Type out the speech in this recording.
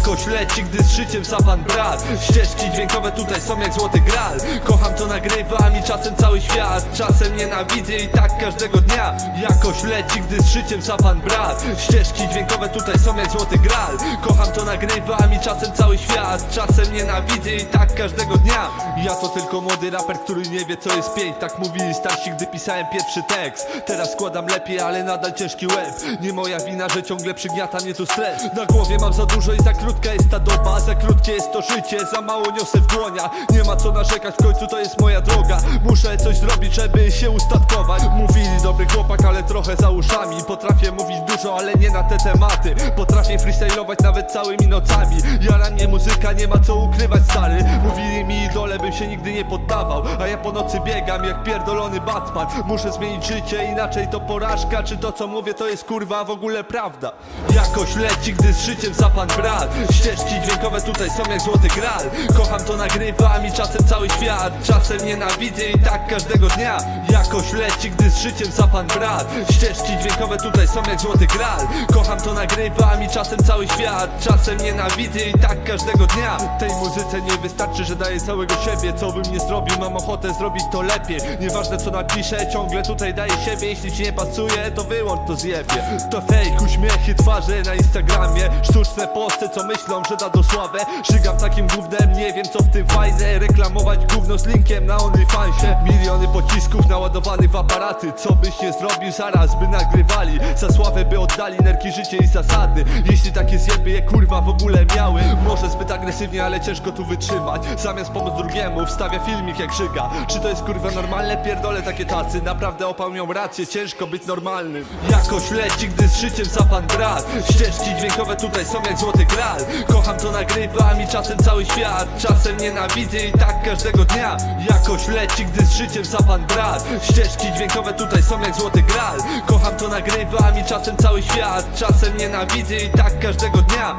Jakoś leci, gdy z życiem za pan brat. Ścieżki dźwiękowe tutaj są jak złoty gral. Kocham to nagrywam i czasem cały świat. Czasem nienawidzę i tak każdego dnia. Jakoś leci, gdy z życiem za pan brat. Ścieżki dźwiękowe tutaj są jak złoty gral. Kocham to nagrywam i czasem cały świat. Czasem nienawidzę i tak każdego dnia. Ja to tylko młody raper, który nie wie co jest pięć. Tak mówili starsi, gdy pisałem pierwszy tekst. Teraz składam lepiej, ale nadal ciężki łeb. Nie moja wina, że ciągle przygniata mnie tu stres. Na głowie mam za dużo i za krótka jest ta doba Za krótkie jest to życie, za mało niosę w dłoniach Nie ma co narzekać, w końcu to jest moja droga. Muszę coś zrobić, żeby się ustatkować. Mówili dobry chłopak, ale trochę za uszami. Potrafię mówić dużo, ale nie na te tematy. Potrafię freestylować nawet całymi nocami. Jara mnie muzyka, nie ma co ukrywać stary. Mówili mi idole, bym się nigdy nie poddawał. A ja po nocy biegam jak pierdolony Batman. Muszę zmienić życie, inaczej to porażka. Czy to co mówię to jest kurwa w ogóle prawda? Jakoś leci, gdy z życiem za pan brat Ścieżki dźwiękowe tutaj są jak złoty gral Kocham to nagrywam i czasem cały świat. Czasem nienawidzę i tak każdego dnia. Jakoś leci, gdy z życiem za pan brat. Ścieżki dźwiękowe tutaj są jak złoty gral Kocham to nagrywam i czasem cały świat. Czasem nienawidzę i tak każdego dnia. Tej muzyce nie wystarczy, że daję całego siebie. Co bym nie zrobił, mam ochotę zrobić to lepiej. Nieważne co napiszę, ciągle tutaj daję siebie. Jeśli ci nie pasuje, to wyłącz to zjebie. To fake, uśmiechy twarzy na Instagramie. Sztuczne posty, co myślą, że dadzą sławę. Żygam takim gównem, nie wiem co w tym fajne. Reklamować gówno z linkiem na OnlyFansie. Miliony pocisków naładowanych w aparaty. Co byś nie zrobił zaraz, by nagrywali. Za sławę by oddali nerki, życie i zasady. Jeśli takie zjeby je kurwa w ogóle miały Może zbyt agresywnie, ale ciężko tu wytrzymać. Zamiast pomóc drugiemu, wstawia filmik jak żyga. Czy to jest kurwa normalne? Pierdolę takie tacy. Naprawdę opał miał rację, ciężko być normalnym. Jakoś leci, gdy z życiem za pan brat. Ścieżki dźwiękowe tutaj są jak złoty gral Kocham to nagrywam i czasem cały świat. Czasem nienawidzę i tak każdego dnia. Jakoś leci, gdy z życiem za pan brat. Ścieżki dźwiękowe tutaj są jak złoty gral. Kocham to nagrywam i czasem cały świat. Czasem nienawidzę i tak każdego dnia